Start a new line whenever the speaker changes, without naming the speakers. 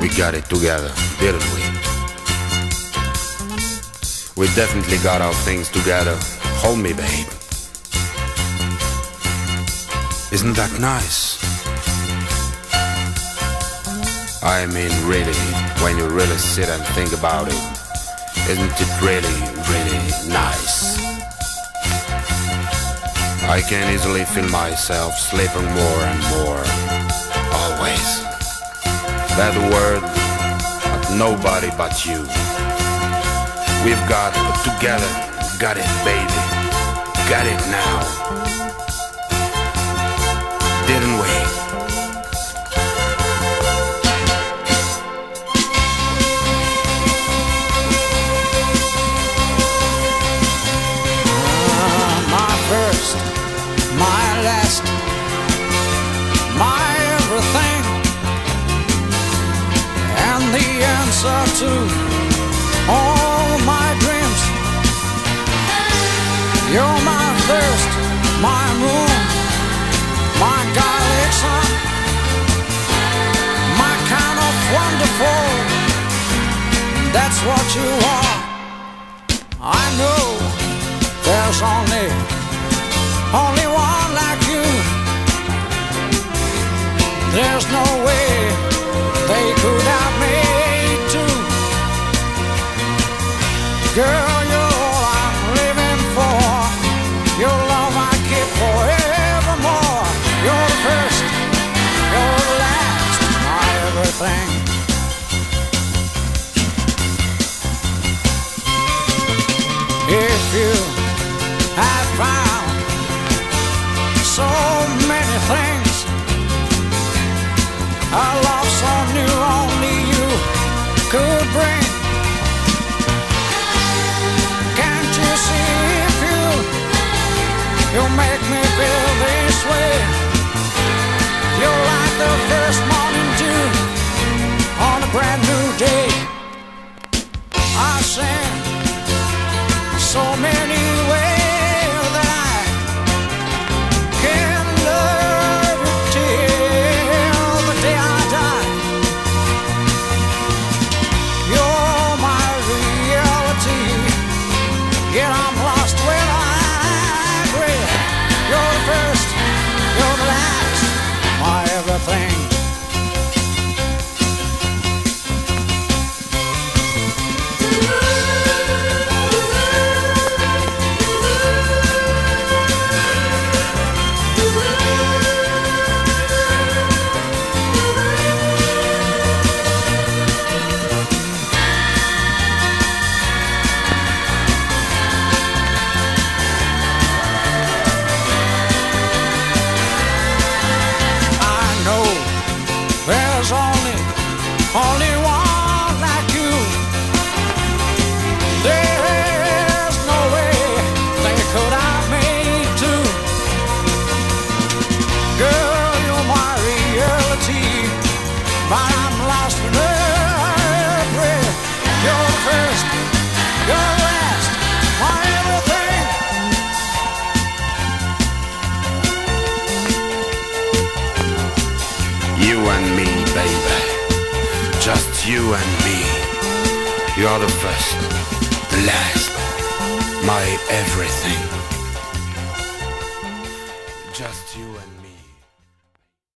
We got it together, didn't we? We definitely got our things together. Hold me, babe. Isn't that nice? I mean, really, when you really sit and think about it, isn't it really, really nice? I can easily feel myself slipping more and more, always. That word, but nobody but you. We've got together, got it, baby, got it now. Didn't we?
Answer to all my dreams. You're my thirst, my moon, my garlic sun, my kind of wonderful. That's what you are. I know there's only, only one like you. There's no way Girl, you're all I'm living for. Your love I keep forevermore. You're the first, you're the last, my everything. If you have found so many things, a love so new only you could bring. Yet I'm lost when
You and me, baby. Just you and me. You're the first, the last, my everything. Just you and